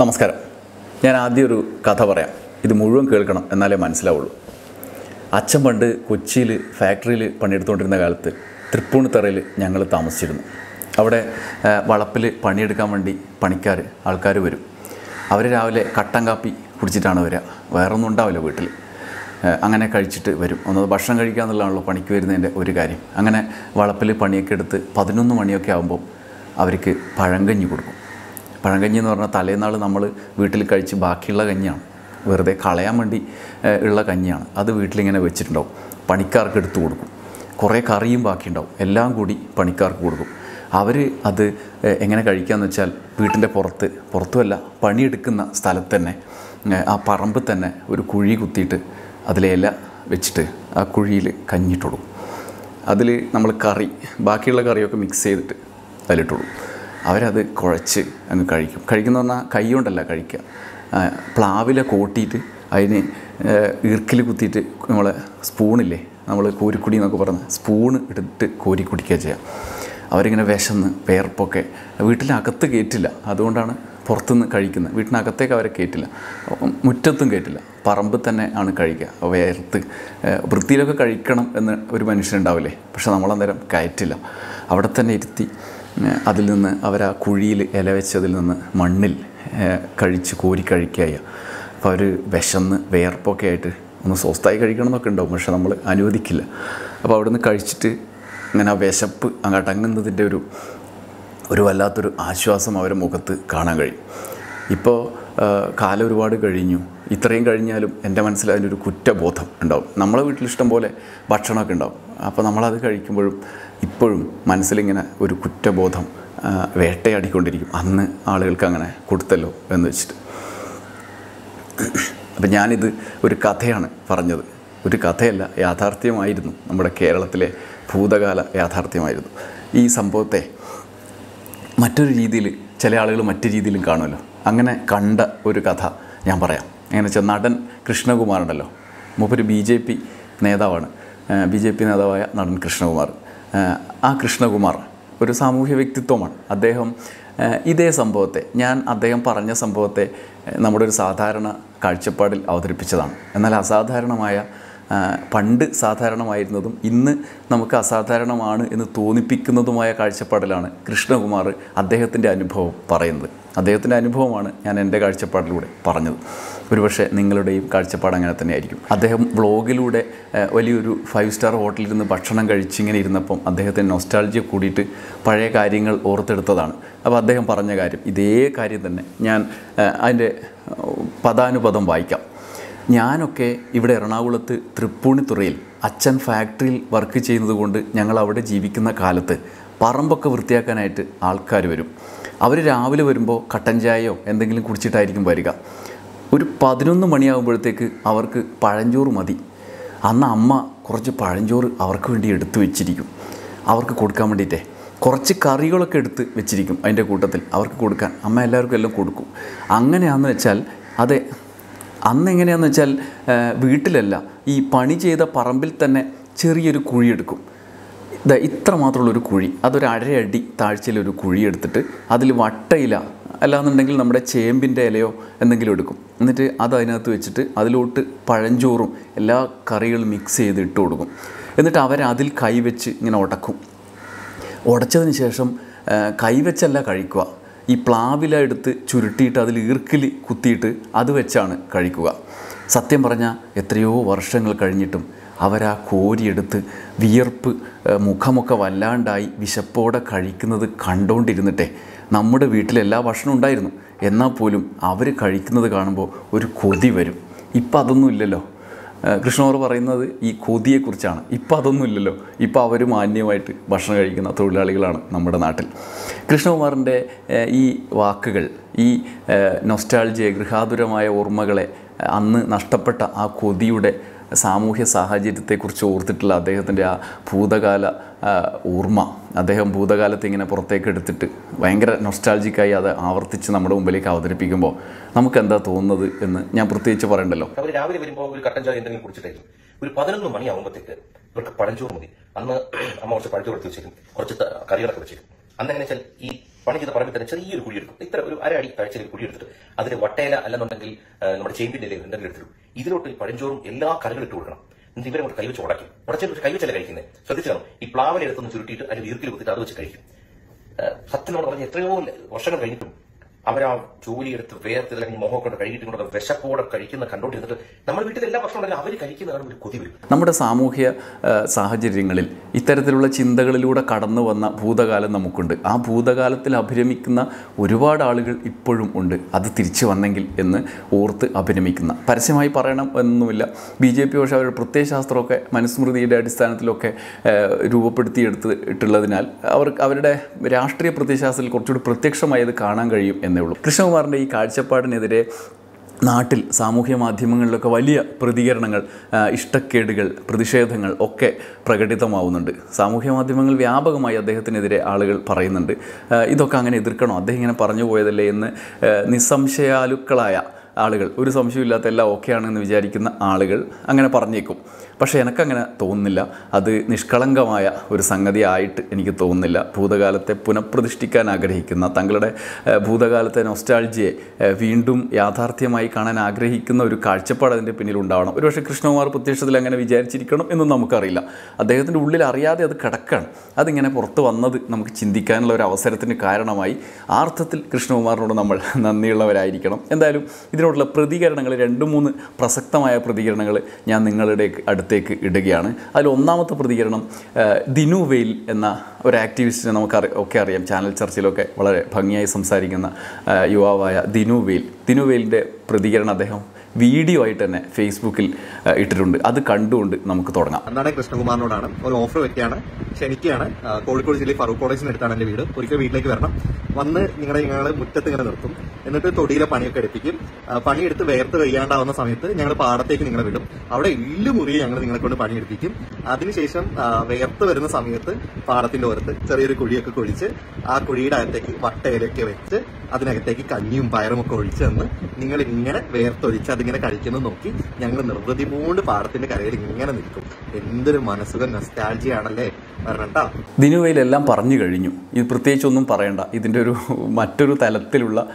നമസ്കാരം. ഞാൻ ആദ്യം ഒരു കഥ പറയാം. ഇത് മുഴുവൻ കേൾക്കണം എന്നാലേ മനസ്സിലാവുള്ളൂ. അച്ഛൻ പണ്ട് കൊച്ചിയിൽ ഫാക്ടറിയിൽ പണിയെടുത്തുകൊണ്ടിരുന്ന കാലത്ത് തൃപ്പൂണിത്തറയിൽ ഞങ്ങൾ താമസിച്ചിരുന്നു. അവിടെ വളപ്പിൽ പണിയെടുക്കാൻ വേണ്ടി പണിക്കാർ ആൾക്കാർ വരും. അവർ രാവിലെ കട്ടൻ കാപ്പി കുടിച്ചിട്ടാണ് വരിക വേറൊന്നും ഉണ്ടാവില്ല വീട്ടിൽ. അങ്ങനെ കഴിച്ചിട്ട് വരും. ഒന്നത് ഭക്ഷണം കഴിക്കുക എന്നുള്ളതാണല്ലോ പണിക്ക് വരുന്നതിന്റെ ഒരു കാര്യം. അങ്ങനെ വളപ്പിൽ പണിയൊക്കെ എടുത്ത് പതിനൊന്ന് മണിയൊക്കെ ആകുമ്പോൾ അവർക്ക് പഴങ്കഞ്ഞി കൊടുക്കും. പഴങ്കഞ്ഞി എന്ന് പറഞ്ഞാൽ തലേനാൾ നമ്മൾ വീട്ടിൽ കഴിച്ച് ബാക്കിയുള്ള കഞ്ഞിയാണ്. വെറുതെ കളയാൻ വേണ്ടി ഉള്ള കഞ്ഞിയാണ്. അത് വീട്ടിലിങ്ങനെ വെച്ചിട്ടുണ്ടാവും. പണിക്കാർക്ക് എടുത്തു കൊടുക്കും. കുറേ കറിയും ബാക്കിയുണ്ടാവും. എല്ലാം കൂടി പണിക്കാർക്ക് കൊടുക്കും. അവർ അത് എങ്ങനെ കഴിക്കാന്ന് വെച്ചാൽ വീട്ടിന്റെ പുറത്ത് പുറത്തുമല്ല പണിയെടുക്കുന്ന സ്ഥലത്ത് തന്നെ ആ പറമ്പ് തന്നെ ഒരു കുഴി കുത്തിയിട്ട് അതിലെ ഇല വെച്ചിട്ട് ആ കുഴിയിൽ കഞ്ഞിട്ടിടും അതിൽ നമ്മൾ കറി ബാക്കിയുള്ള കറിയൊക്കെ മിക്സ് ചെയ്തിട്ട് അതിലിട്ടുള്ളൂ അവരത് കുഴച്ച് അങ്ങ് കഴിക്കും. കഴിക്കുന്ന പറഞ്ഞാൽ കൈ കൊണ്ടല്ല കഴിക്കുക പ്ലാവില കൂട്ടിയിട്ട് അതിന് ഈർക്കിൽ കുത്തിയിട്ട് നമ്മളെ സ്പൂണില്ലേ നമ്മൾ കോരിക്കുടി എന്നൊക്കെ പറഞ്ഞ് സ്പൂണ് എടുത്തിട്ട് കോരി ചെയ്യാം. അവരിങ്ങനെ വിശന്ന് വേർപ്പൊക്കെ വീട്ടിനകത്ത് കയറ്റില്ല അതുകൊണ്ടാണ് പുറത്തുനിന്ന് കഴിക്കുന്നത്. വീട്ടിനകത്തേക്ക് അവരെ കയറ്റില്ല മുറ്റത്തും കയറ്റില്ല പറമ്പിൽ തന്നെ ആണ് കഴിക്കുക. വേർത്ത് വൃത്തിയിലൊക്കെ കഴിക്കണം എന്ന് ഒരു മനുഷ്യനുണ്ടാവില്ലേ പക്ഷെ നമ്മളന്നേരം കയറ്റില്ല. അവിടെ തന്നെ ഇരുത്തി അതിൽ നിന്ന് അവർ ആ കുഴിയിൽ ഇല വെച്ചതിൽ നിന്ന് മണ്ണിൽ കഴിച്ച് കോരി കഴിക്കുക അപ്പോൾ അവർ വിശന്ന് വേർപ്പൊക്കെ ആയിട്ട് ഒന്ന് സ്വസ്ഥമായി കഴിക്കണം എന്നൊക്കെ ഉണ്ടാവും പക്ഷെ നമ്മൾ അനുവദിക്കില്ല. അപ്പോൾ അവിടെ നിന്ന് കഴിച്ചിട്ട് ഇങ്ങനെ ആ വിശപ്പ് അങ്ങോട്ടങ്ങുന്നതിന്റെ ഒരു ഒരു വല്ലാത്തൊരു ആശ്വാസം അവരുടെ മുഖത്ത് കാണാൻ കഴിയും. ഇപ്പോൾ കാലം ഒരുപാട് കഴിഞ്ഞു. ഇത്രയും കഴിഞ്ഞാലും എന്റെ മനസ്സിൽ അതിനൊരു കുറ്റബോധം ഉണ്ടാവും. നമ്മളെ വീട്ടിൽ ഇഷ്ടം പോലെ ഭക്ഷണമൊക്കെ ഉണ്ടാവും. അപ്പോൾ നമ്മളത് കഴിക്കുമ്പോഴും ഇപ്പോഴും മനസ്സിലിങ്ങനെ ഒരു കുറ്റബോധം വേട്ടയാടിക്കൊണ്ടിരിക്കും. അന്ന് ആളുകൾക്ക് അങ്ങനെ കൊടുത്തല്ലോ എന്ന് വെച്ചിട്ട്. അപ്പം ഞാനിത് ഒരു കഥയാണ് പറഞ്ഞത്. ഒരു കഥയല്ല യാഥാർത്ഥ്യമായിരുന്നു. നമ്മുടെ കേരളത്തിലെ ഭൂതകാല യാഥാർത്ഥ്യമായിരുന്നു. ഈ സംഭവത്തെ മറ്റൊരു രീതിയിൽ ചില ആളുകൾ മറ്റു രീതിയിലും കാണുമല്ലോ. അങ്ങനെ കണ്ട ഒരു കഥ ഞാൻ പറയാം. എങ്ങനെ വെച്ചാൽ നടൻ കൃഷ്ണകുമാറുണ്ടല്ലോ. മൂപ്പര് ബി ജെ പി നേതാവാണ്. ബി ജെ പി നേതാവായ നടൻ കൃഷ്ണകുമാർ. ആ, കൃഷ്ണകുമാർ ഒരു സാമൂഹ്യ വ്യക്തിത്വമാണ്. അദ്ദേഹം ഇതേ സംഭവത്തെ ഞാൻ അദ്ദേഹം പറഞ്ഞ സംഭവത്തെ നമ്മുടെ ഒരു സാധാരണ കാഴ്ചപ്പാടിൽ അവതരിപ്പിച്ചതാണ്. എന്നാൽ അസാധാരണമായ പണ്ട് സാധാരണമായിരുന്നതും ഇന്ന് നമുക്ക് അസാധാരണമാണ് എന്ന് തോന്നിപ്പിക്കുന്നതുമായ കാഴ്ചപ്പാടിലാണ് കൃഷ്ണകുമാർ അദ്ദേഹത്തിന്റെ അനുഭവം പറയുന്നത്. അദ്ദേഹത്തിന്റെ അനുഭവമാണ് ഞാൻ എന്റെ കാഴ്ചപ്പാടിലൂടെ പറഞ്ഞത്. ഒരുപക്ഷെ നിങ്ങളുടെയും കാഴ്ചപ്പാട് അങ്ങനെ തന്നെയായിരിക്കും. അദ്ദേഹം വ്ളോഗിലൂടെ വലിയൊരു ഫൈവ് സ്റ്റാർ ഹോട്ടലിൽ നിന്ന് ഭക്ഷണം കഴിച്ചിങ്ങനെ ഇരുന്നപ്പം അദ്ദേഹത്തിന് നൊസ്റ്റാൾജിയ കൂടിയിട്ട് പഴയ കാര്യങ്ങൾ ഓർത്തെടുത്തതാണ്. അപ്പോൾ അദ്ദേഹം പറഞ്ഞ കാര്യം ഇതേ കാര്യം തന്നെ ഞാൻ അതിന്റെ പദാനുപദം വായിക്കാം. ഞാനൊക്കെ ഇവിടെ എറണാകുളത്ത് തൃപ്പൂണിത്തുറയിൽ അച്ഛൻ ഫാക്ടറിയിൽ വർക്ക് ചെയ്യുന്നത് കൊണ്ട് ഞങ്ങൾ അവിടെ ജീവിക്കുന്ന കാലത്ത് പറമ്പൊക്കെ വൃത്തിയാക്കാനായിട്ട് ആൾക്കാർ വരും. അവർ രാവിലെ വരുമ്പോൾ കട്ടൻ ചായയോ എന്തെങ്കിലും കുടിച്ചിട്ടായിരിക്കും വരിക. ഒരു പതിനൊന്ന് മണിയാകുമ്പോഴത്തേക്ക് അവർക്ക് പഴഞ്ചോറ് മതി. അന്ന് അമ്മ കുറച്ച് പഴഞ്ചോറ് അവർക്ക് വേണ്ടി എടുത്തു വെച്ചിരിക്കും. അവർക്ക് കൊടുക്കാൻ വേണ്ടിയിട്ടേ. കുറച്ച് കറികളൊക്കെ എടുത്ത് വെച്ചിരിക്കും അതിന്റെ കൂട്ടത്തിൽ. അവർക്ക് കൊടുക്കാൻ. അമ്മ എല്ലാവർക്കും എല്ലാം കൊടുക്കും. അങ്ങനെയാണെന്ന് വെച്ചാൽ അതെ അന്ന് എങ്ങനെയാണെന്ന് വെച്ചാൽ വീട്ടിലല്ല ഈ പണി ചെയ്ത പറമ്പിൽ തന്നെ ചെറിയൊരു കുഴിയെടുക്കും. ഇതാ ഇത്ര മാത്രമുള്ളൊരു കുഴി. അതൊരു അരയടി താഴ്ചയിലൊരു കുഴി എടുത്തിട്ട് അതിൽ വട്ടയില അല്ലാന്നുണ്ടെങ്കിൽ നമ്മുടെ ചേമ്പിന്റെ ഇലയോ എന്തെങ്കിലും എടുക്കും. എന്നിട്ട് അത് അതിനകത്ത് വെച്ചിട്ട് അതിലോട്ട് പഴഞ്ചോറും എല്ലാ കറികളും മിക്സ് ചെയ്ത് ഇട്ട് കൊടുക്കും. എന്നിട്ട് അവരതിൽ കൈവച്ച് ഇങ്ങനെ ഉടക്കും. ഉടച്ചതിന് ശേഷം കൈവച്ചല്ല കഴിക്കുക. ഈ പ്ലാവില എടുത്ത് ചുരുട്ടിയിട്ട് അതിൽ ഈർക്കിൽ കുത്തിയിട്ട് അത് വെച്ചാണ് കഴിക്കുക. സത്യം പറഞ്ഞാൽ എത്രയോ വർഷങ്ങൾ കഴിഞ്ഞിട്ടും അവരാ കോരിയെടുത്ത് വിയർപ്പ് മുഖമൊക്കെ വല്ലാണ്ടായി വിശപ്പോടെ കഴിക്കുന്നത് കണ്ടുകൊണ്ടിരുന്നിട്ടേ നമ്മുടെ വീട്ടിൽ എല്ലാ ഉണ്ടായിരുന്നു. എന്നാൽ പോലും അവർ കഴിക്കുന്നത് കാണുമ്പോൾ ഒരു കൊതി വരും. ഇപ്പം അതൊന്നും ഇല്ലല്ലോ. കൃഷ്ണവർ പറയുന്നത് ഈ കൊതിയെക്കുറിച്ചാണ്. ഇപ്പം അതൊന്നും ഇല്ലല്ലോ. ഇപ്പം അവർ മാന്യമായിട്ട് ഭക്ഷണം കഴിക്കുന്ന തൊഴിലാളികളാണ് നമ്മുടെ നാട്ടിൽ. കൃഷ്ണകുമാറിന്റെ ഈ വാക്കുകൾ ഈ നൊസ്റ്റാൾജിയെ ഗൃഹാതുരമായ ഓർമ്മകളെ അന്ന് നഷ്ടപ്പെട്ട ആ കൊതിയുടെ സാമൂഹ്യ സാഹചര്യത്തെക്കുറിച്ച് ഓർത്തിട്ടുള്ള അദ്ദേഹത്തിന്റെ ആ ഭൂതകാല ഓർമ്മ അദ്ദേഹം ഭൂതകാലത്ത് ഇങ്ങനെ പുറത്തേക്ക് എടുത്തിട്ട് ഭയങ്കര നൊസ്റ്റാൾജിക്കായി അത് ആവർത്തിച്ച് നമ്മുടെ മുമ്പിലേക്ക് അവതരിപ്പിക്കുമ്പോൾ നമുക്ക് എന്താ തോന്നുന്നത് എന്ന് ഞാൻ പ്രത്യേകിച്ച് പറയണ്ടല്ലോ. അവർ രാവിലെ വരുമ്പോൾ ഒരു കട്ടൻ ചായ എന്തെങ്കിലും കുടിച്ചിട്ടായിരുന്നു ഒരു പതിനൊന്ന് മണിയാകുമ്പോഴത്തേക്ക് ഇവർക്ക് പഴഞ്ചോറ് മതി. അന്ന് അമ്മ കുറച്ച് പഴഞ്ചോറ് എടുത്ത് വെച്ചേക്കും. കുറച്ച് കറികളൊക്കെ വെച്ചേക്കും. അന്ന് എങ്ങനെ വെച്ചാൽ ഈ പണി ചെയ്ത പറമ്പിൽ തന്നെ ചെറിയൊരു കുഴിയെടുക്കും. ഇത്ര ഒരു അര അടി താഴ്ചയിൽ കുഴിയെടുത്തിട്ട് അതിന് വട്ടയില അല്ലെന്നുണ്ടെങ്കിൽ നമ്മുടെ ചേമ്പിന്റെ ഇലയിൽ എന്തെങ്കിലും എടുത്തിടും. ഇതിലോട്ട് പഴഞ്ചോറും എല്ലാ കറികളും ഇട്ട് കൊടുക്കണം. എന്നിട്ട് ഇവരെ കൊണ്ട് കൈവച്ച് ഉടക്കും ഉടച്ചിട്ട് കൈവച്ചല്ല കഴിക്കുന്നത് ശ്രദ്ധിച്ചാലും ഈ പ്ലാവിലെടുത്തൊന്ന് ചുരുട്ടിയിട്ട് അതിന് ഈർക്കിൽ കുത്തിട്ട് അത് വെച്ച് കഴിക്കും. സത്യനോട് പറഞ്ഞ എത്രയോ വർഷങ്ങൾ കഴിഞ്ഞിട്ടും അവരാ ജോലി എടുത്ത് വേർത്ത് അല്ലെങ്കിൽ മോഹം കൊണ്ട് കഴുകിയിട്ട് കൊണ്ട് വിശപ്പോടെ കഴിക്കുന്ന കണ്ടോണ്ടിരുന്നിട്ട് നമ്മൾ വീട്ടിൽ എല്ലാ ഭക്ഷണം അവർ കഴിക്കുന്നതാണ് ഒരു കൊതി വരും. നമ്മുടെ സാമൂഹ്യ സാഹചര്യങ്ങളിൽ ഇത്തരത്തിലുള്ള ചിന്തകളിലൂടെ കടന്നു വന്ന ഭൂതകാലം നമുക്കുണ്ട്. ആ ഭൂതകാലത്തിൽ അഭിരമിക്കുന്ന ഒരുപാട് ആളുകൾ ഇപ്പോഴും ഉണ്ട്. അത് തിരിച്ചു വന്നെങ്കിൽ എന്ന് ഓർത്ത് അഭിരമിക്കുന്ന. പരസ്യമായി പറയണം എന്നൊന്നുമില്ല. ബി ജെ പി പക്ഷേ അവരുടെ പ്രത്യയശാസ്ത്രമൊക്കെ മനുസ്മൃതിയുടെ അടിസ്ഥാനത്തിലൊക്കെ രൂപപ്പെടുത്തിയെടുത്തിട്ടുള്ളതിനാൽ അവർക്ക് അവരുടെ രാഷ്ട്രീയ പ്രത്യയശാസ്ത്രത്തിൽ കുറച്ചുകൂടി പ്രത്യക്ഷമായി കാണാൻ കഴിയും എന്നേ ഉള്ളൂ. കൃഷ്ണകുമാറിന്റെ ഈ കാഴ്ചപ്പാടിനെതിരെ നാട്ടിൽ സാമൂഹ്യ മാധ്യമങ്ങളിലൊക്കെ വലിയ പ്രതികരണങ്ങൾ ഇഷ്ടക്കേടുകൾ പ്രതിഷേധങ്ങൾ ഒക്കെ പ്രകടിതമാവുന്നുണ്ട്. സാമൂഹ്യ മാധ്യമങ്ങൾ വ്യാപകമായി അദ്ദേഹത്തിനെതിരെ ആളുകൾ പറയുന്നുണ്ട്. ഇതൊക്കെ അങ്ങനെ എതിർക്കണോ? അദ്ദേഹം ഇങ്ങനെ പറഞ്ഞു പോയതല്ലേ എന്ന് നിസ്സംശയാലുക്കളായ ആളുകൾ. ഒരു സംശയമില്ലാത്ത എല്ലാം ഓക്കെയാണെന്ന് വിചാരിക്കുന്ന ആളുകൾ അങ്ങനെ പറഞ്ഞേക്കും. പക്ഷേ എനിക്കങ്ങനെ തോന്നുന്നില്ല. അത് നിഷ്കളങ്കമായ ഒരു സംഗതി ആയിട്ട് എനിക്ക് തോന്നുന്നില്ല. ഭൂതകാലത്തെ പുനഃപ്രതിഷ്ഠിക്കാൻ ആഗ്രഹിക്കുന്ന തങ്ങളുടെ ഭൂതകാലത്തെ നൊസ്റ്റാൾജിയെ വീണ്ടും യാഥാർത്ഥ്യമായി കാണാൻ ആഗ്രഹിക്കുന്ന ഒരു കാഴ്ചപ്പാട് അതിന്റെ പിന്നിൽ ഉണ്ടാവണം. ഒരുപക്ഷെ കൃഷ്ണകുമാർ പ്രത്യക്ഷത്തിൽ അങ്ങനെ വിചാരിച്ചിരിക്കണം എന്നും നമുക്കറിയില്ല. അദ്ദേഹത്തിന്റെ ഉള്ളിൽ അറിയാതെ അത് കിടക്കാണ്. അതിങ്ങനെ പുറത്ത് വന്നത് നമുക്ക് ചിന്തിക്കാനുള്ള ഒരു അവസരത്തിന് കാരണമായി ആർത്ഥത്തിൽ കൃഷ്ണകുമാറിനോട് നമ്മൾ നന്ദിയുള്ളവരായിരിക്കണം. എന്തായാലും ഇതിനോടുള്ള പ്രതികരണങ്ങൾ രണ്ട് മൂന്ന് പ്രസക്തമായ പ്രതികരണങ്ങൾ ഞാൻ നിങ്ങളുടെ അടുത്തേക്ക് ഇടുകയാണ്. അതിൽ ഒന്നാമത്തെ പ്രതികരണം ദിനു വെയിൽ എന്ന ഒരു ആക്ടിവിസ്റ്റിനെ നമുക്ക് അറി ഒക്കെ അറിയാം. ചാനൽ ചർച്ചയിലൊക്കെ വളരെ ഭംഗിയായി സംസാരിക്കുന്ന യുവാവായ ദിനു വെയിൽ. ദിനു വെയിലിന്റെ പ്രതികരണം അദ്ദേഹം വീഡിയോ ആയിട്ട് തന്നെ ഫേസ്ബുക്കിൽ ഇട്ടിട്ടുണ്ട്. അത് കണ്ടുകൊണ്ട് നമുക്ക് തുടങ്ങാം. എന്താണ് കൃഷ്ണകുമാറിനോടാണ് ഒരു ഓഫർ വെക്കുകയാണ്. ക്ഷണിക്കുകയാണ്. കോഴിക്കോട് ജില്ലയിൽ ഫറൂഖ് കോളേജിന് അടുത്താണ് എന്റെ വീട്. ഒരിക്കൽ വീട്ടിലേക്ക് വരണം. വന്ന് നിങ്ങളെ ഞങ്ങൾ മുറ്റത്ത് ഇങ്ങനെ നിർത്തും. എന്നിട്ട് തൊടിയിലെ പണിയൊക്കെ എടുപ്പിക്കും. പണിയെടുത്ത് വേർത്ത് കഴിയാണ്ടാവുന്ന സമയത്ത് ഞങ്ങൾ പാടത്തേക്ക് നിങ്ങളെ വിടും. അവിടെ എല്ലു മുറിയെ ഞങ്ങൾ നിങ്ങളെ കൊണ്ട് പണിയെടുപ്പിക്കും. അതിനുശേഷം വേർത്ത് വരുന്ന സമയത്ത് പാടത്തിന്റെ ഓരത്ത് ചെറിയൊരു കുഴിയൊക്കെ കുഴിച്ച് ആ കുഴിയുടെ അകത്തേക്ക് വട്ടയിലൊക്കെ വെച്ച് അതിനകത്തേക്ക് കഞ്ഞിയും പയറും ഒക്കെ ഒഴിച്ച് തന്ന് നിങ്ങൾ ഇങ്ങനെ വേർത്തൊഴിച്ച് അതിങ്ങനെ കഴിക്കുന്നത് നോക്കി ഞങ്ങൾ നിർവൃതി മൂണ്ട് പാടത്തിന്റെ കരയിൽ ഇങ്ങനെ നിൽക്കും. എന്തൊരു മനസ്സുഖം നൊസ്റ്റാൾജിയാണല്ലേ പറഞ്ഞട്ടാ ദിനുവയിലെല്ലാം പറഞ്ഞു കഴിഞ്ഞു. ഇത് പ്രത്യേകിച്ചൊന്നും പറയണ്ട. ഇതിന്റെ ഒരു മറ്റൊരു തലത്തിലുള്ള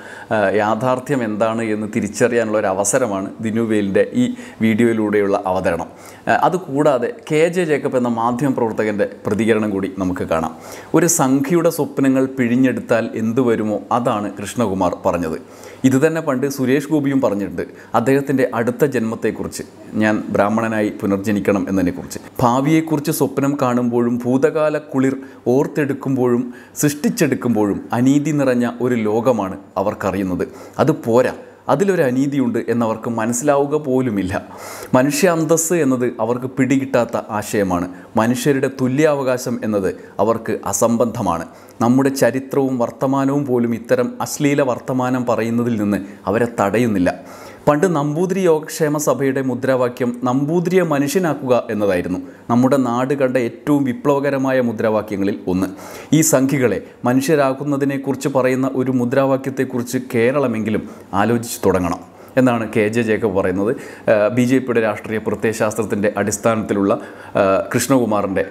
യാഥാർത്ഥ്യം എന്താണ് എന്ന് തിരിച്ചറിയാനുള്ള ഒരു അവസരമാണ് ദിനുവേലിന്റെ ഈ വീഡിയോയിലൂടെയുള്ള അവതരണം. അതുകൂടാതെ കെ ജെ ജേക്കബ് എന്ന മാധ്യമ പ്രവർത്തകന്റെ പ്രതികരണം കൂടി നമുക്ക് കാണാം. ഒരു സംഖ്യയുടെ സ്വപ്നങ്ങൾ പിഴിഞ്ഞെടുത്താൽ എന്തു വരുമോ അതാണ് കൃഷ്ണകുമാർ പറഞ്ഞത്. ഇത് തന്നെ പണ്ട് സുരേഷ് ഗോപിയും പറഞ്ഞിട്ടുണ്ട്. അദ്ദേഹത്തിന്റെ അടുത്ത ജന്മത്തെക്കുറിച്ച്. ഞാൻ ബ്രാഹ്മണനായി പുനർജനിക്കണം എന്നതിനെക്കുറിച്ച്. ഭാവിയെക്കുറിച്ച് സ്വപ്നം കാണുമ്പോഴും ഭൂതകാല കുളിർ ഓർത്തെടുക്കുമ്പോഴും സൃഷ്ടിച്ചെടുക്കുമ്പോഴും അനീതി നിറഞ്ഞ ഒരു ലോകമാണ് അവർക്കറിയുന്നത്. അത് പോരാ. അതിലൊരു അനീതിയുണ്ട് എന്നവർക്ക് മനസ്സിലാവുക പോലുമില്ല. മനുഷ്യ അന്തസ് എന്നത് അവർക്ക് പിടികിട്ടാത്ത ആശയമാണ്. മനുഷ്യരുടെ തുല്യാവകാശം എന്നത് അവർക്ക് അസംബന്ധമാണ്. നമ്മുടെ ചരിത്രവും വർത്തമാനവും പോലും ഇത്തരം അശ്ലീല വർത്തമാനം പറയുന്നതിൽ നിന്ന് അവരെ തടയുന്നില്ല. പണ്ട് നമ്പൂതിരി യോഗക്ഷേമ സഭയുടെ മുദ്രാവാക്യം നമ്പൂതിരിയെ മനുഷ്യനാക്കുക എന്നതായിരുന്നു. നമ്മുടെ നാട് കണ്ട ഏറ്റവും വിപ്ലവകരമായ മുദ്രാവാക്യങ്ങളിൽ ഒന്ന്. ഈ സംഖ്യകളെ മനുഷ്യരാക്കുന്നതിനെക്കുറിച്ച് പറയുന്ന ഒരു മുദ്രാവാക്യത്തെക്കുറിച്ച് കേരളമെങ്കിലും ആലോചിച്ച് തുടങ്ങണം എന്നാണ് കെ ജെ ജേക്കബ് പറയുന്നത്. ബി ജെ പിയുടെ രാഷ്ട്രീയ പ്രത്യയശാസ്ത്രത്തിന്റെ അടിസ്ഥാനത്തിലുള്ള കൃഷ്ണകുമാറിന്റെ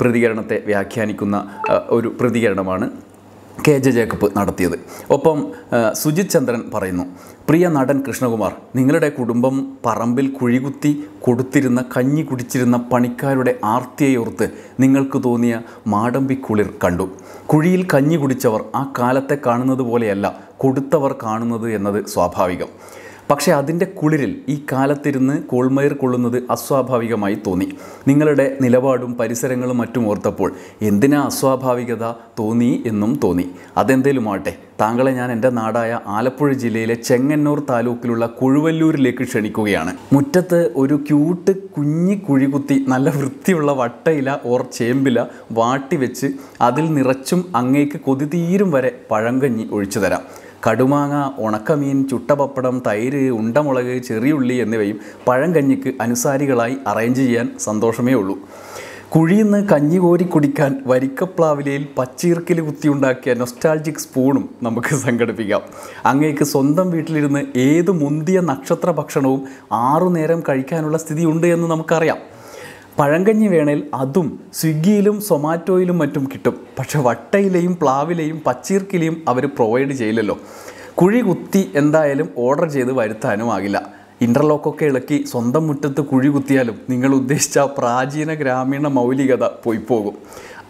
പ്രതികരണത്തെ വ്യാഖ്യാനിക്കുന്ന ഒരു പ്രതികരണമാണ് കെ ജെ ജേക്കബ് നടത്തിയത്. ഒപ്പം സുജിത് ചന്ദ്രൻ പറയുന്നു പ്രിയ നടൻ കൃഷ്ണകുമാർ നിങ്ങളുടെ കുടുംബം പറമ്പിൽ കുഴികുത്തി കൊടുത്തിരുന്ന കഞ്ഞി കുടിച്ചിരുന്ന പണിക്കാരുടെ ആർത്തിയെയോർത്ത് നിങ്ങൾക്ക് തോന്നിയ മാടമ്പിക്കുളിർ കണ്ടു. കുഴിയിൽ കഞ്ഞി കുടിച്ചവർ ആ കാലത്തെ കാണുന്നത് പോലെയല്ല കൊടുത്തവർ കാണുന്നത് എന്നത് സ്വാഭാവികം. പക്ഷേ അതിന്റെ കുളിരിൽ ഈ കാലത്തിരുന്ന് കോൾമയർ കൊള്ളുന്നത് അസ്വാഭാവികമായി തോന്നി. നിങ്ങളുടെ നിലപാടും പരിസരങ്ങളും മറ്റും ഓർത്തപ്പോൾ എന്തിനാ അസ്വാഭാവികത തോന്നി എന്നും തോന്നി. അതെന്തേലും ആട്ടെ താങ്കളെ ഞാൻ എന്റെ നാടായ ആലപ്പുഴ ജില്ലയിലെ ചെങ്ങന്നൂർ താലൂക്കിലുള്ള കുഴുവല്ലൂരിലേക്ക് ക്ഷണിക്കുകയാണ്. മുറ്റത്ത് ഒരു ക്യൂട്ട് കുഞ്ഞി കുഴികുത്തി നല്ല വൃത്തിയുള്ള വട്ടയില ഓർ ചേമ്പില വാട്ടി വെച്ച് അതിൽ നിറച്ചും അങ്ങേക്ക് കൊതി തീരും വരെ പഴങ്കഞ്ഞി ഒഴിച്ചു തരാം കടുമാങ്ങ ഉണക്കമീൻ ചുട്ടപപ്പടം തൈര് ഉണ്ടമുളക് ചെറിയുള്ളി എന്നിവയും പഴങ്കഞ്ഞിക്ക് അനുസാരികളായി അറേഞ്ച് ചെയ്യാൻ സന്തോഷമേ ഉള്ളൂ. കുഴിയിന്ന് കഞ്ഞി കോരി കുടിക്കാൻ വരിക്കപ്ലാവിലയിൽ പച്ചീർക്കിൽ കുത്തിയുണ്ടാക്കിയ നൊസ്റ്റാൾജിക് സ്പൂണും നമുക്ക് സംഘടിപ്പിക്കാം. അങ്ങേക്ക് സ്വന്തം വീട്ടിലിരുന്ന് ഏത് മുന്തിയ നക്ഷത്ര ഭക്ഷണവും ആറു നേരം കഴിക്കാനുള്ള സ്ഥിതിയുണ്ട് എന്ന് നമുക്കറിയാം. പഴങ്കഞ്ഞി വേണേൽ അതും സ്വിഗ്ഗിയിലും സൊമാറ്റോയിലും മറ്റും കിട്ടും. പക്ഷെ വട്ടയിലെയും പ്ലാവിലെയും പച്ചീർക്കിലെയും അവർ പ്രൊവൈഡ് ചെയ്യില്ലല്ലോ. കുഴി കുത്തി എന്തായാലും ഓർഡർ ചെയ്ത് വരുത്താനും ആകില്ല. ഇന്റർലോക്കൊക്കെ ഇളക്കി സ്വന്തം മുറ്റത്ത് കുഴി കുത്തിയാലും നിങ്ങൾ ഉദ്ദേശിച്ച പ്രാചീന ഗ്രാമീണ മൗലികത പോയി പോകും.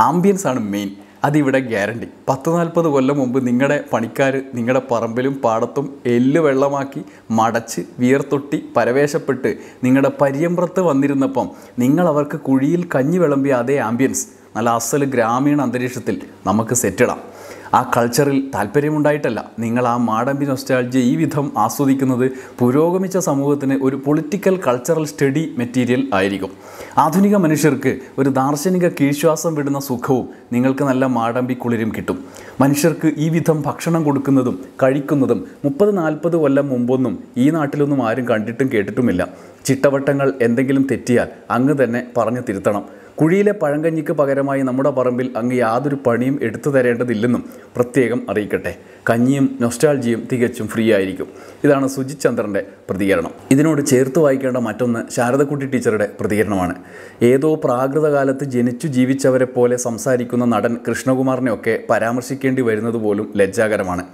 ആംബിയൻസ് ആണ് മെയിൻ. അതിവിടെ ഗ്യാരണ്ടി. പത്ത് നാൽപ്പത് കൊല്ലം മുമ്പ് നിങ്ങളുടെ പണിക്കാർ നിങ്ങളുടെ പറമ്പിലും പാടത്തും എല്ല് വെള്ളമാക്കി മടച്ച് വിയർത്തൊട്ടി പരവേശപ്പെട്ട് നിങ്ങളുടെ പര്യമ്പ്രത്ത് വന്നിരുന്നപ്പം നിങ്ങൾ അവർക്ക് കുഴിയിൽ കഞ്ഞി വിളമ്പിയ അതേ ആംബിയൻസ്. നല്ല അസൽ ഗ്രാമീണ അന്തരീക്ഷത്തിൽ നമുക്ക് സെറ്റിടാം. ആ കൾച്ചറിൽ താല്പര്യമുണ്ടായിട്ടല്ല. നിങ്ങൾ ആ മാടമ്പി നൊസ്റ്റാൾജി ഈ വിധം ആസ്വദിക്കുന്നത് പുരോഗമിച്ച സമൂഹത്തിന് ഒരു പൊളിറ്റിക്കൽ കൾച്ചറൽ സ്റ്റഡി മെറ്റീരിയൽ ആയിരിക്കും. ആധുനിക മനുഷ്യർക്ക് ഒരു ദാർശനിക കീഴ്ശ്വാസം വിടുന്ന സുഖവും നിങ്ങൾക്ക് നല്ല മാടമ്പി കുളിരും കിട്ടും. മനുഷ്യർക്ക് ഈ വിധം ഭക്ഷണം കൊടുക്കുന്നതും കഴിക്കുന്നതും മുപ്പത് നാൽപ്പത് കൊല്ലം മുമ്പൊന്നും ഈ നാട്ടിലൊന്നും ആരും കണ്ടിട്ടും കേട്ടിട്ടുമില്ല. ചിട്ടവട്ടങ്ങൾ എന്തെങ്കിലും തെറ്റിയാൽ അങ്ങ് തന്നെ പറഞ്ഞു തിരുത്തണം. കുഴിയിലെ പഴങ്കഞ്ഞിക്ക് പകരമായി നമ്മുടെ പറമ്പിൽ അങ്ങ് യാതൊരു പണിയും എടുത്തു തരേണ്ടതില്ലെന്നും പ്രത്യേകം അറിയിക്കട്ടെ. കഞ്ഞിയും നൊസ്റ്റാൾജിയും തികച്ചും ഫ്രീ ആയിരിക്കും. ഇതാണ് സുജിത് ചന്ദ്രന്റെ പ്രതികരണം. ഇതിനോട് ചേർത്ത് വായിക്കേണ്ട മറ്റൊന്ന് ശാരദക്കുട്ടി ടീച്ചറുടെ പ്രതികരണമാണ്. ഏതോ പ്രാകൃതകാലത്ത് ജനിച്ചു ജീവിച്ചവരെ പോലെ സംസാരിക്കുന്ന നടൻ കൃഷ്ണകുമാറിനെയൊക്കെ പരാമർശിക്കേണ്ടി വരുന്നത് പോലും ലജ്ജാകരമാണ്.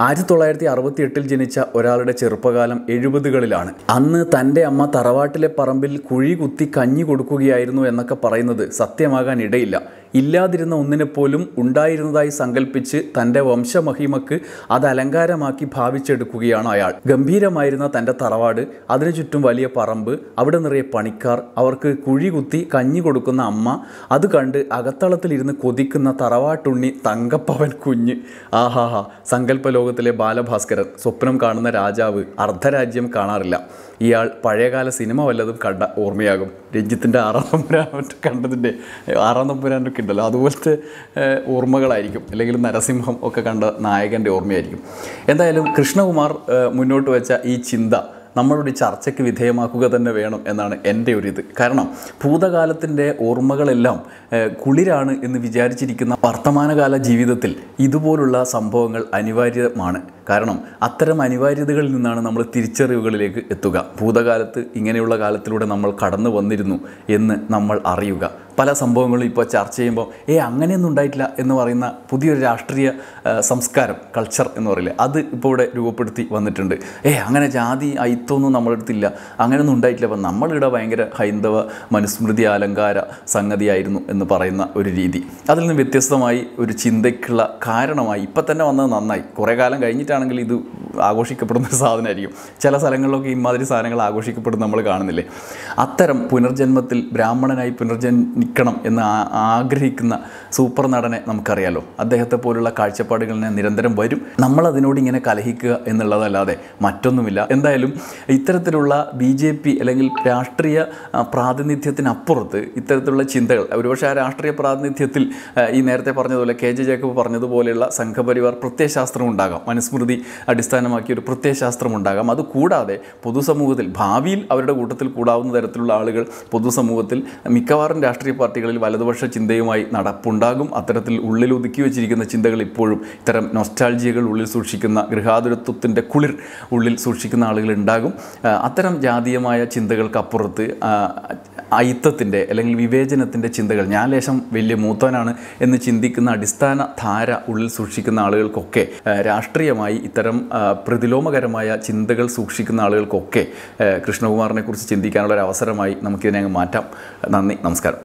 ആയിരത്തി തൊള്ളായിരത്തി അറുപത്തി എട്ടിൽ ജനിച്ച ഒരാളുടെ ചെറുപ്പകാലം എഴുപതുകളിലാണ്. അന്ന് തന്റെ അമ്മ തറവാട്ടിലെ പറമ്പിൽ കുഴി കുത്തി കഞ്ഞി കൊടുക്കുകയായിരുന്നു എന്നൊക്കെ പറയുന്നത് സത്യമാകാൻ ഇടയില്ല ഇല്ലാതിരുന്ന ഒന്നിനെപ്പോലും ഉണ്ടായിരുന്നതായി സങ്കല്പിച്ച് തന്റെ വംശമഹിമക്ക് അത് അലങ്കാരമാക്കി ഭാവിച്ചെടുക്കുകയാണ് അയാൾ. ഗംഭീരമായിരുന്ന തന്റെ തറവാട് അതിനു ചുറ്റും വലിയ പറമ്പ് അവിടെ നിറയെ പണിക്കാർ അവർക്ക് കുഴി കുത്തി കഞ്ഞി കൊടുക്കുന്ന അമ്മ അത് കണ്ട് അകത്തളത്തിലിരുന്ന് കൊതിക്കുന്ന തറവാട്ടുണ്ണി തങ്കപ്പവൻ കുഞ്ഞ്. ആഹാഹാ സങ്കല്പ ലോകത്തിലെ ബാലഭാസ്കരൻ സ്വപ്നം കാണുന്ന രാജാവ് അർദ്ധരാജ്യം കാണാറില്ല. ഇയാൾ പഴയകാല സിനിമ വല്ലതും കണ്ട ഓർമ്മയാകും. രഞ്ജിത്തിന്റെ ആറാം തമ്പുരാൻ കണ്ടതിന്റെ ആറാം തമ്പുരാനൊക്കെ ഉണ്ടല്ലോ. അതുപോലത്തെ ഓർമ്മകളായിരിക്കും. അല്ലെങ്കിൽ നരസിംഹം ഒക്കെ കണ്ട നായകന്റെ ഓർമ്മയായിരിക്കും. എന്തായാലും കൃഷ്ണകുമാർ മുന്നോട്ട് വെച്ച ഈ ചിന്ത നമ്മളൊരു ചർച്ചയ്ക്ക് വിധേയമാക്കുക തന്നെ വേണം എന്നാണ് എന്റെ ഒരു ഇത്. കാരണം ഭൂതകാലത്തിന്റെ ഓർമ്മകളെല്ലാം കുളിരാണ് എന്ന് വിചാരിച്ചിരിക്കുന്ന വർത്തമാനകാല ജീവിതത്തിൽ ഇതുപോലുള്ള സംഭവങ്ങൾ അനിവാര്യമാണ്. കാരണം അത്തരം അനിവാര്യതകളിൽ നിന്നാണ് നമ്മൾ തിരിച്ചറിവുകളിലേക്ക് എത്തുക. ഭൂതകാലത്ത് ഇങ്ങനെയുള്ള കാലത്തിലൂടെ നമ്മൾ കടന്നു വന്നിരുന്നു എന്ന് നമ്മൾ അറിയുക. പല സംഭവങ്ങളും ഇപ്പോൾ ചർച്ച ചെയ്യുമ്പോൾ ഏ അങ്ങനെയൊന്നും ഉണ്ടായിട്ടില്ല എന്ന് പറയുന്ന പുതിയൊരു രാഷ്ട്രീയ സംസ്കാരം കൾച്ചർ എന്ന് പറയില്ലേ അത് ഇപ്പോൾ ഇവിടെ രൂപപ്പെടുത്തി വന്നിട്ടുണ്ട്. ഏ അങ്ങനെ ജാതി ഐത്വമൊന്നും നമ്മളെടുത്തില്ല അങ്ങനെയൊന്നും ഉണ്ടായിട്ടില്ല. അപ്പം നമ്മളിവിടെ ഭയങ്കര ഹൈന്ദവ മനുസ്മൃതി അലങ്കാര സംഗതിയായിരുന്നു എന്ന് പറയുന്ന ഒരു രീതി. അതിൽ നിന്ന് വ്യത്യസ്തമായി ഒരു ചിന്തയ്ക്കുള്ള കാരണമായി ഇപ്പം തന്നെ വന്നത് നന്നായി. കുറേ കാലം കഴിഞ്ഞിട്ടാണെങ്കിൽ ഇത് ആഘോഷിക്കപ്പെടുന്ന ഒരു സാധനമായിരിക്കും. ചില സ്ഥലങ്ങളിലൊക്കെ ഇമാതിരി സാധനങ്ങൾ ആഘോഷിക്കപ്പെടുന്ന നമ്മൾ കാണുന്നില്ലേ? അത്തരം പുനർജന്മത്തിൽ ബ്രാഹ്മണനായി പുനർജനിക്കണം എന്ന് ആഗ്രഹിക്കുന്ന സൂപ്പർ നടനെ നമുക്കറിയാലോ. അദ്ദേഹത്തെ പോലുള്ള കാഴ്ചപ്പാടുകളിനെ നിരന്തരം വരും. നമ്മളതിനോട് ഇങ്ങനെ കലഹിക്കുക എന്നുള്ളതല്ലാതെ മറ്റൊന്നുമില്ല. എന്തായാലും ഇത്തരത്തിലുള്ള ബി ജെ പി അല്ലെങ്കിൽ രാഷ്ട്രീയ പ്രാതിനിധ്യത്തിനപ്പുറത്ത് ഇത്തരത്തിലുള്ള ചിന്തകൾ ഒരുപക്ഷെ രാഷ്ട്രീയ പ്രാതിനിധ്യത്തിൽ ഈ നേരത്തെ പറഞ്ഞതുപോലെ കെ ജെ ജേക്കബ് പറഞ്ഞതുപോലെയുള്ള സംഘപരിവാർ പ്രത്യയശാസ്ത്രം ഉണ്ടാകാം. മനുസ്മൃതി അടിസ്ഥാനമാക്കിയ ഒരു പ്രത്യയശാസ്ത്രം ഉണ്ടാകാം. അതുകൂടാതെ പൊതുസമൂഹത്തിൽ ഭാവിയിൽ അവരുടെ കൂട്ടത്തിൽ കൂടാവുന്ന തരത്തിലുള്ള ആളുകൾ പൊതുസമൂഹത്തിൽ മിക്കവാറും രാഷ്ട്രീയ പാർട്ടികളിൽ വലതുപക്ഷ ചിന്തയുമായി നടപ്പുണ്ടാകും. അത്തരത്തിൽ ഉള്ളിൽ ഒതുക്കി വെച്ചിരിക്കുന്ന ചിന്തകൾ ഇപ്പോഴും ഇത്തരം നൊസ്റ്റാൾജിയകൾ ഉള്ളിൽ സൂക്ഷിക്കുന്ന ഗൃഹാതുരത്വത്തിന്റെ കുളിർ ഉള്ളിൽ സൂക്ഷിക്കുന്ന ആളുകൾ ഉണ്ടാകും. അത്തരം ജാതീയമായ ചിന്തകൾക്കപ്പുറത്ത് ആ, ഐത്തത്തിന്റെ അല്ലെങ്കിൽ വിവേചനത്തിന്റെ ചിന്തകൾ. ഞാൻ ലേശം വലിയ മൂത്തവനാണ് എന്ന് ചിന്തിക്കുന്ന അടിസ്ഥാന ധാര ഉള്ളിൽ സൂക്ഷിക്കുന്ന ആളുകൾക്കൊക്കെ രാഷ്ട്രീയമായി ഇത്തരം പ്രതിലോമകരമായ ചിന്തകൾ സൂക്ഷിക്കുന്ന ആളുകൾക്കൊക്കെ കൃഷ്ണകുമാറിനെക്കുറിച്ച് കൃഷ്ണകുമാറിനെ ചിന്തിക്കാനുള്ള ഒരു അവസരമായി നമുക്കിതിനെ അങ്ങ് മാറ്റാം. നന്ദി നമസ്കാരം.